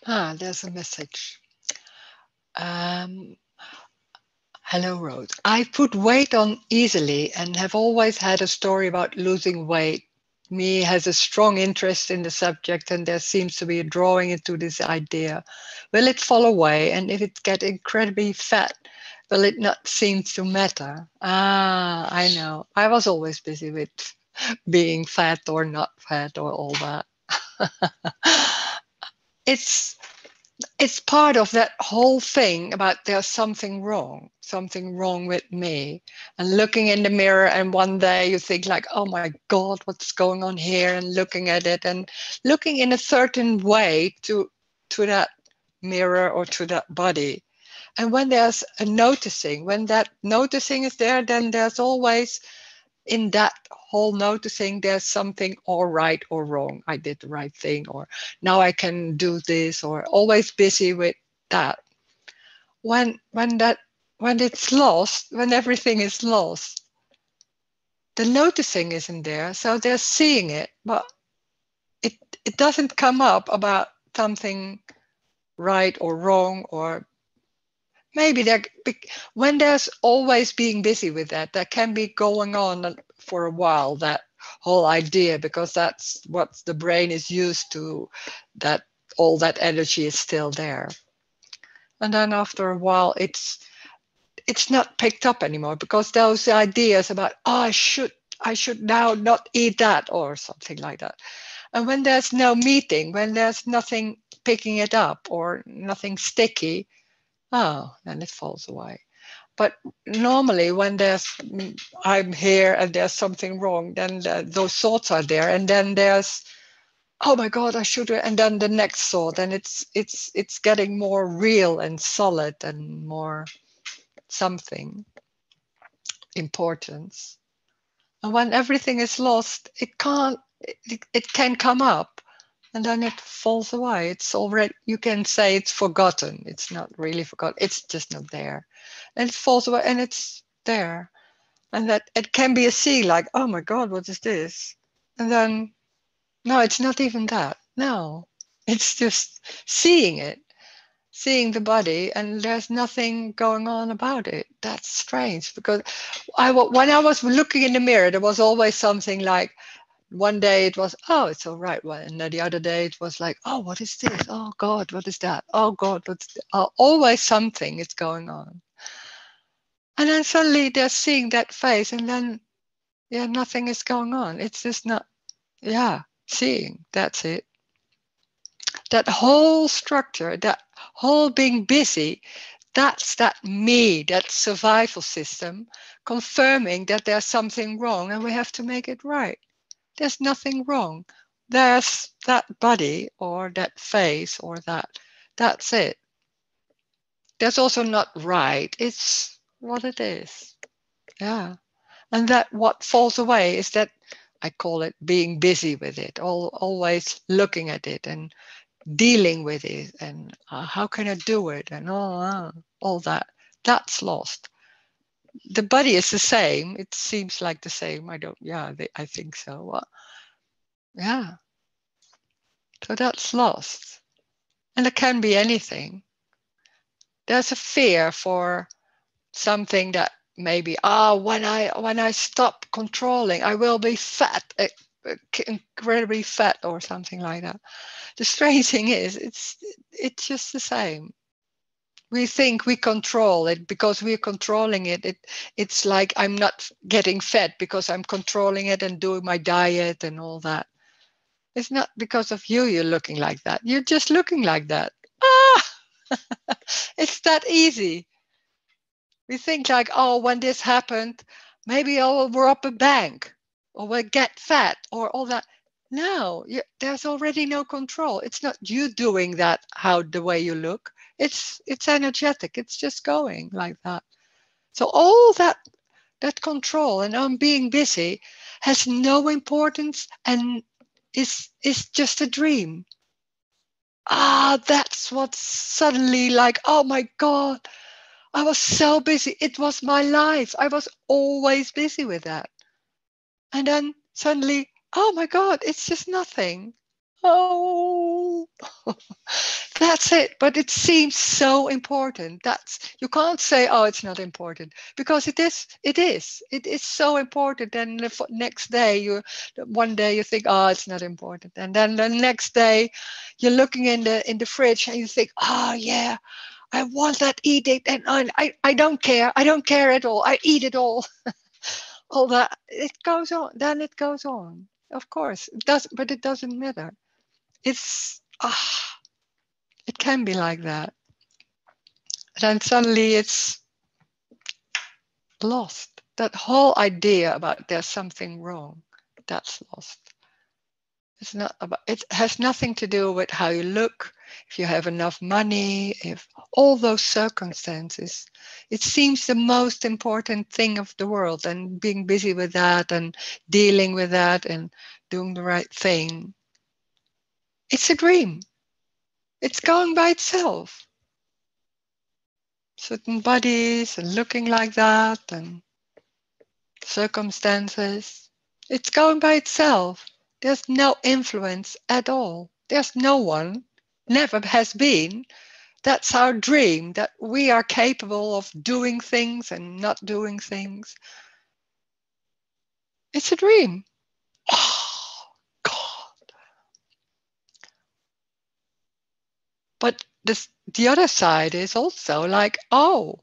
Ah, there's a message. Um, hello, Rose. I put weight on easily and have always had a story about losing weight. Me has a strong interest in the subject, and there seems to be a drawing into this idea. Will it fall away? And if it get incredibly fat, will it not seem to matter? Ah, I know. I was always busy with being fat or not fat or all that. it's it's part of that whole thing about there's something wrong something wrong with me. And looking in the mirror and one day you think like oh my god what's going on here? And looking at it and looking in a certain way to to that mirror or to that body. And when there's a noticing when that noticing is there then there's always in that whole noticing there's something all right or wrong. I did the right thing or now i can do this or always busy with that. When when that when it's lost when everything is lost the noticing isn't there so they're seeing it but it it doesn't come up about something right or wrong or maybe there when there's always being busy with that that can be going on for a while that whole idea because that's what the brain is used to that all that energy is still there and then after a while it's it's not picked up anymore because those ideas about oh i should i should now not eat that or something like that and when there's no meeting when there's nothing picking it up or nothing sticky oh, then it falls away. But normally, when there's I'm here and there's something wrong, then the, those thoughts are there, and then there's oh my god i should and then the next thought and it's it's it's getting more real and solid and more something importance. And when everything is lost it can't it, it can come up and then it falls away. It's already, you can say it's forgotten. It's not really forgotten, it's just not there. And it falls away and it's there. And that it can be a sea like, oh my God, what is this? And then, no, it's not even that. No, it's just seeing it, seeing the body, and there's nothing going on about it. That's strange because I, when I was looking in the mirror, there was always something like, one day it was oh it's all right well, and then the other day it was like oh what is this? Oh god what is that? Oh god what's oh, always something is going on. And then suddenly they're seeing that face and then yeah nothing is going on. It's just not yeah seeing that's it. That whole structure that whole being busy that's that me that survival system confirming that there's something wrong and we have to make it right there's nothing wrong. There's that body or that face or that. That's it. There's also not right. It's what it is. Yeah. And that what falls away is that I call it being busy with it, all, always looking at it and dealing with it and uh, how can I do it and all, uh, all that. That's lost the body is the same. It seems like the same. I don't, yeah, they, I think so. Uh, yeah. So that's lost. And it can be anything. There's a fear for something that maybe, ah, oh, when I when I stop controlling, I will be fat, eh, eh, incredibly fat, or something like that. The strange thing is, it's it's just the same we think we control it because we're controlling it. it it's like i'm not getting fat because i'm controlling it and doing my diet and all that. It's not because of you you're looking like that. You're just looking like that. Ah! It's that easy. We think like oh when this happened maybe i'll rob a bank or we'll get fat or all that. No you, there's already no control. It's not you doing that how the way you look it's it's energetic. It's just going like that. So all that that control and on being busy has no importance and is is just a dream. Ah that's what's suddenly like oh my god i was so busy. It was my life. I was always busy with that. And then suddenly oh my god it's just nothing oh that's it. But it seems so important. That's you can't say oh it's not important because it is it is. It is so important. And the next day you one day you think oh it's not important. And then the next day you're looking in the in the fridge and you think oh yeah i want that eat it and i i don't care. I don't care at all. I eat it all. All that it goes on then it goes on. Of course it does but it doesn't matter it's ah it can be like that. Then suddenly it's lost. That whole idea about there's something wrong that's lost. It's not about it has nothing to do with how you look if you have enough money if all those circumstances. It seems the most important thing of the world and being busy with that and dealing with that and doing the right thing it's a dream it's going by itself certain bodies and looking like that and circumstances it's going by itself there's no influence at all. There's no one, never has been. That's our dream that we are capable of doing things and not doing things. It's a dream. Oh, God. But this, the other side is also like, oh,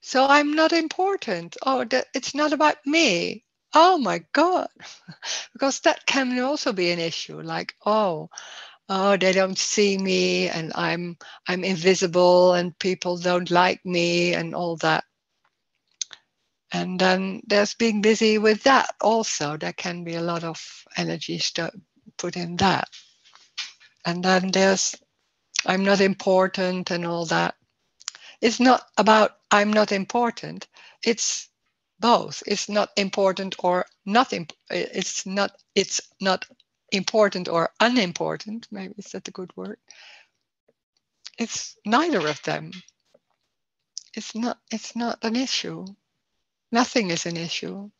so I'm not important. Oh, it's not about me. Oh my god. Because that can also be an issue like oh oh they don't see me and i'm i'm invisible and people don't like me and all that. And then there's being busy with that also. There can be a lot of energy to put in that. And then there's i'm not important and all that. It's not about i'm not important. It's both. It's not important or nothing it's not it's not important or unimportant. Maybe is that a good word? It's neither of them. It's not it's not an issue. Nothing is an issue.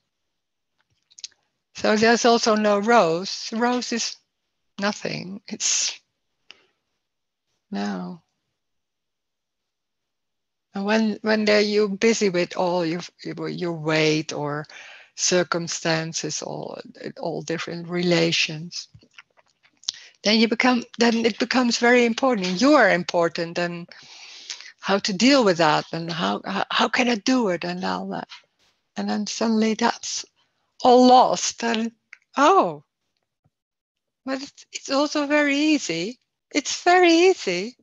So there's also no rose. Rose is nothing. It's no and when when they're you busy with all your your weight or circumstances or all different relations, then you become then it becomes very important. You are important and how to deal with that and how how can I do it and all that. And then suddenly that's all lost and oh but it's also very easy. It's very easy.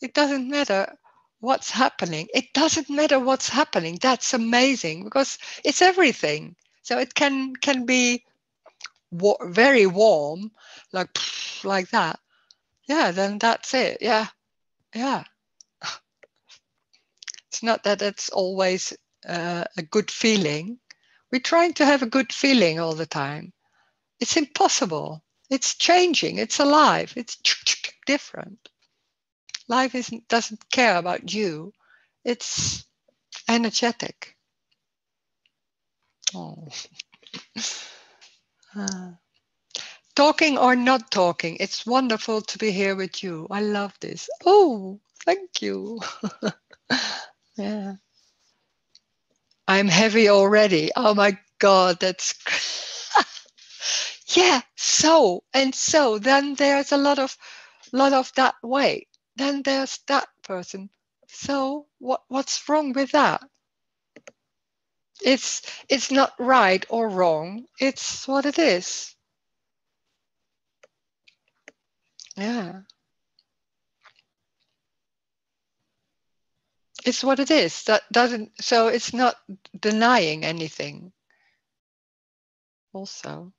It doesn't matter what's happening. It doesn't matter what's happening. That's amazing because it's everything. So it can can be wa- very warm, like like that. Yeah, then that's it. Yeah, yeah. it's not that it's always uh, a good feeling. We're trying to have a good feeling all the time. It's impossible. It's changing. It's alive. It's different. Life isn't doesn't care about you. It's energetic. Oh. Uh, talking or not talking it's wonderful to be here with you. I love this. Oh thank you. Yeah. I'm heavy already. Oh my god that's yeah so and so then there's a lot of lot of that way then there's that person. So what what's wrong with that? It's it's not right or wrong. It's what it is. Yeah. It's what it is. That doesn't so it's not denying anything. Also.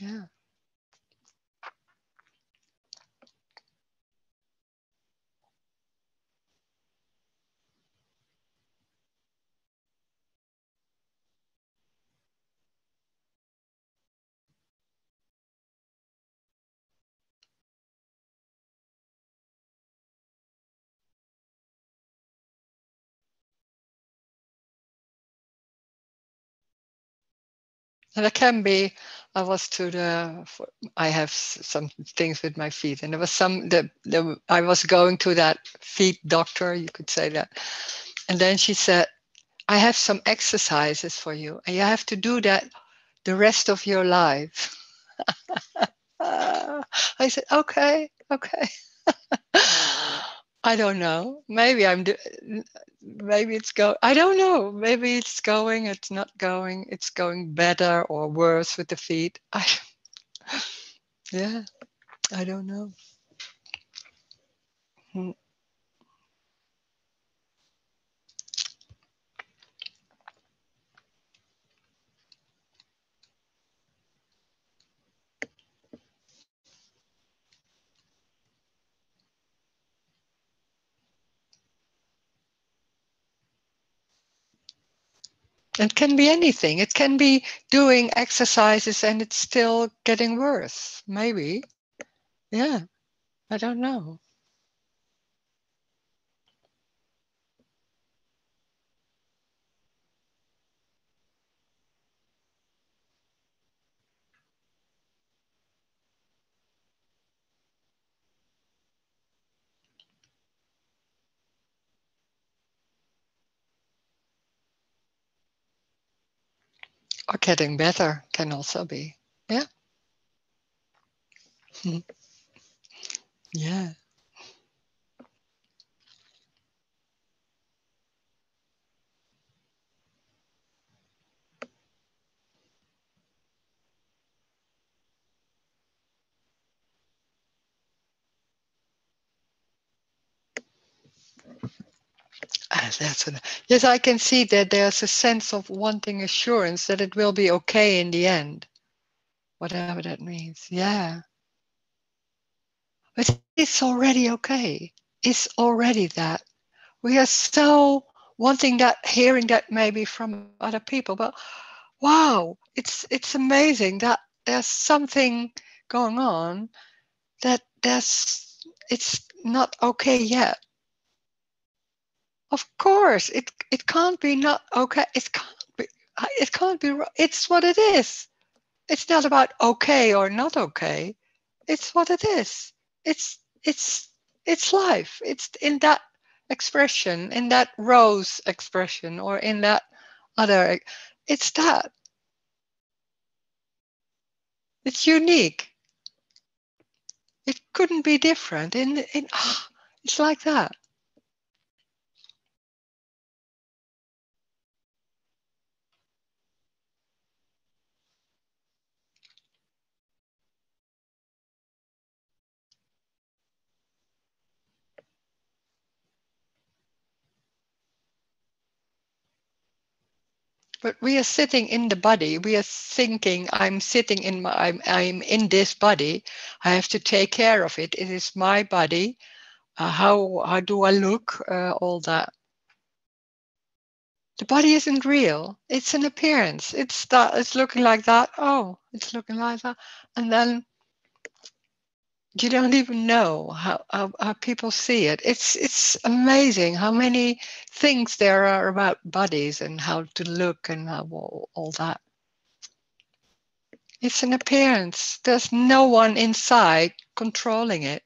Yeah. And there can be I was to the. I have some things with my feet, and there was some. The, the I was going to that feet doctor. You could say that, and then she said, "I have some exercises for you, and you have to do that the rest of your life." I said, "Okay, okay." I don't know. Maybe I'm. maybe it's go. I don't know. Maybe it's going. It's not going. It's going better or worse with the feet. I. Yeah, I don't know. Hmm. It can be anything. It can be doing exercises and it's still getting worse. Maybe. Yeah. I don't know. Or getting better can also be. Yeah. Hmm. yeah. That's an, yes, I can see that there's a sense of wanting assurance that it will be okay in the end, whatever that means. Yeah. But it's already okay. It's already that. We are so wanting that, hearing that maybe from other people, but wow, it's it's amazing that there's something going on that there's it's not okay yet of course, it it can't be not okay. It can't be. It can't be. It's what it is. It's not about okay or not okay. It's what it is. It's it's it's life. It's in that expression, in that rose expression, or in that other. It's that. It's unique. It couldn't be different. In in ah, it's like that. But we are sitting in the body. We are thinking i'm sitting in my i'm, I'm in this body. I have to take care of it. It is my body. Uh, how how do i look? Uh, all that. The body isn't real. It's an appearance. It's that it's looking like that. Oh it's looking like that. And then you don't even know how, how, how, people see it. It's it's amazing how many things there are about bodies and how to look and how, all, all that. It's an appearance. There's no one inside controlling it.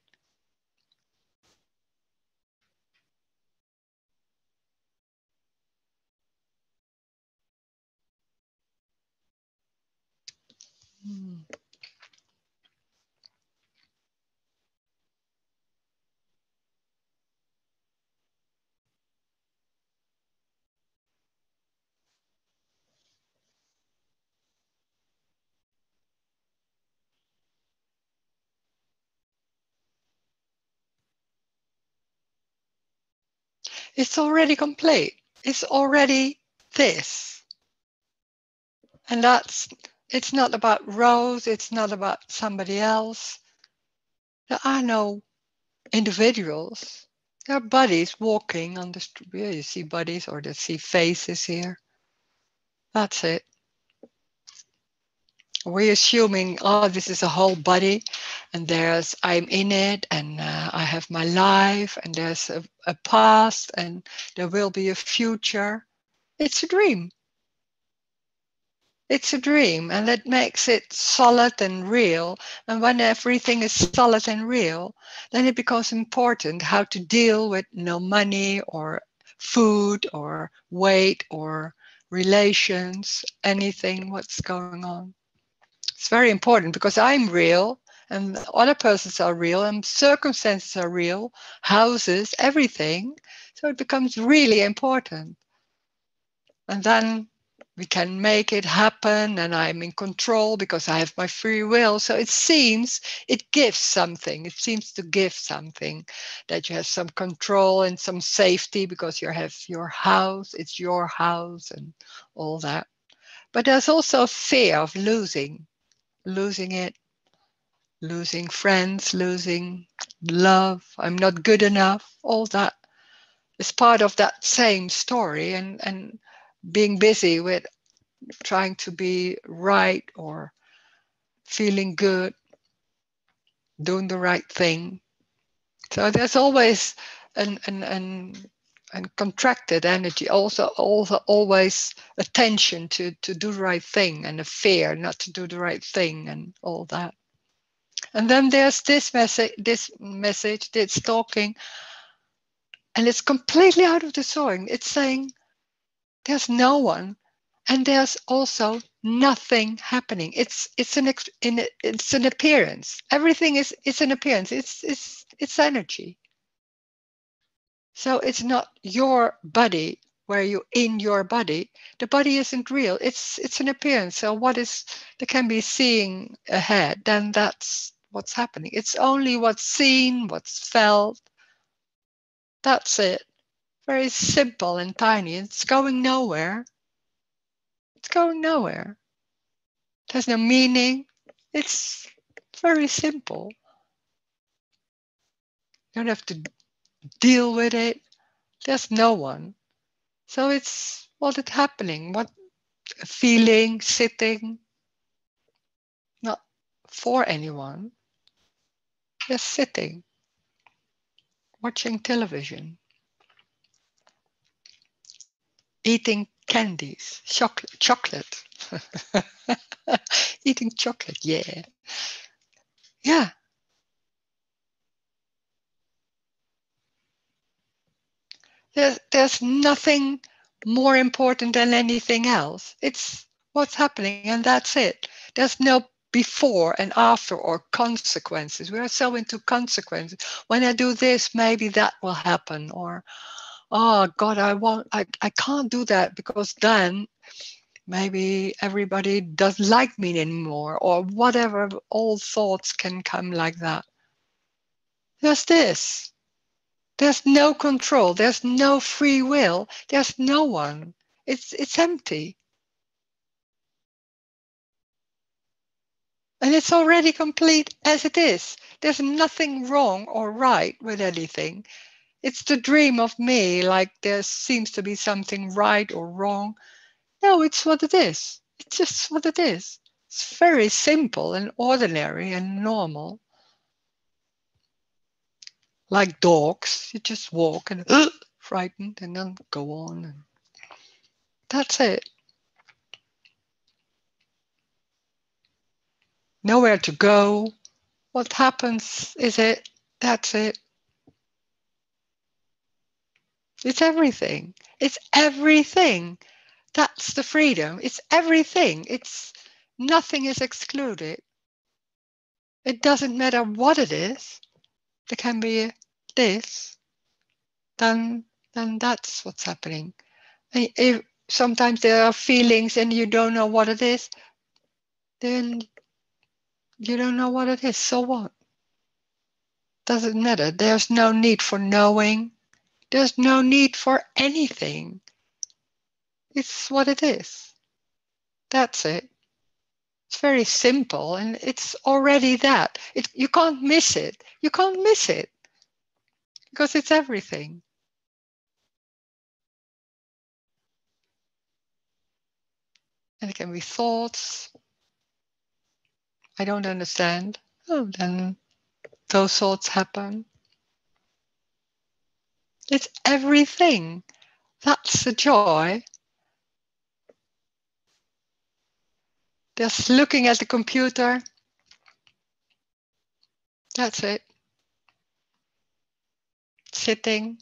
Hmm. It's already complete. It's already this. And that's, it's not about Rose, it's not about somebody else. There are no individuals. There are bodies walking on the street. You see bodies or you see faces here. That's it we're assuming oh this is a whole body and there's i'm in it and uh, i have my life and there's a, a past and there will be a future it's a dream It's a dream, and that makes it solid and real. And when everything is solid and real, then it becomes important how to deal with no money or food or weight or relations, anything, what's going on. It's very important because I'm real and other persons are real and circumstances are real, houses, everything. So it becomes really important. And then we can make it happen and I'm in control because I have my free will. So it seems it gives something. It seems to give something that you have some control and some safety because you have your house, it's your house and all that. But there's also fear of losing, losing it, losing friends, losing love. I'm not good enough. All that is part of that same story. And, and being busy with trying to be right or feeling good, doing the right thing. So there's always an, an, an, an contracted energy, also, also always attention to, to do the right thing and a fear not to do the right thing and all that. And then there's this message, this message that's talking, and it's completely out of the song. It's saying, there's no one and there's also nothing happening it's it's an in, it's an appearance everything is it's an appearance it's it's it's energy so it's not your body where you in your body the body isn't real it's it's an appearance so what is that can be seeing ahead then that's what's happening it's only what's seen what's felt that's it very simple and tiny. It's going nowhere. It's going nowhere. It has no meaning. It's very simple. You don't have to deal with it. There's no one. So it's what is happening, what feeling, sitting, not for anyone, just sitting, watching television eating candies, chocolate, chocolate. eating chocolate, yeah. Yeah. There's, there's nothing more important than anything else. It's what's happening, and that's it. There's no before and after or consequences. We are so into consequences. When I do this, maybe that will happen, or oh god i want i, I can't do that because then maybe everybody doesn't like me anymore or whatever all thoughts can come like that there's this there's no control there's no free will there's no one it's it's empty and it's already complete as it is there's nothing wrong or right with anything it's the dream of me, like there seems to be something right or wrong. No, it's what it is. It's just what it is. It's very simple and ordinary and normal. Like dogs, you just walk and uh, frightened and then go on. And that's it. Nowhere to go. What happens is it. That's it. It's everything. It's everything. That's the freedom. It's everything. It's nothing is excluded. It doesn't matter what it is. There can be this. Then, then that's what's happening. If sometimes there are feelings and you don't know what it is, then you don't know what it is. So what? Doesn't matter. There's no need for knowing. There's no need for anything. It's what it is. That's it. It's very simple and it's already that. It, you can't miss it. You can't miss it because it's everything. And it can be thoughts. I don't understand. Oh, then those thoughts happen. It's everything. That's the joy. Just looking at the computer. That's it. Sitting.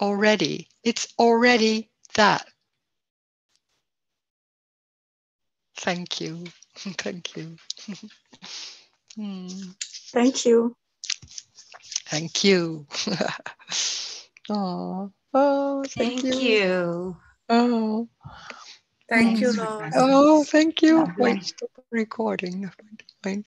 Already. It's already that. Thank you. Thank you. Hmm. Thank you. Thank you. oh, oh, thank, Thank you. Oh, Thank you, Thanks, Rose. oh, thank you. Wait, stop recording. Fine.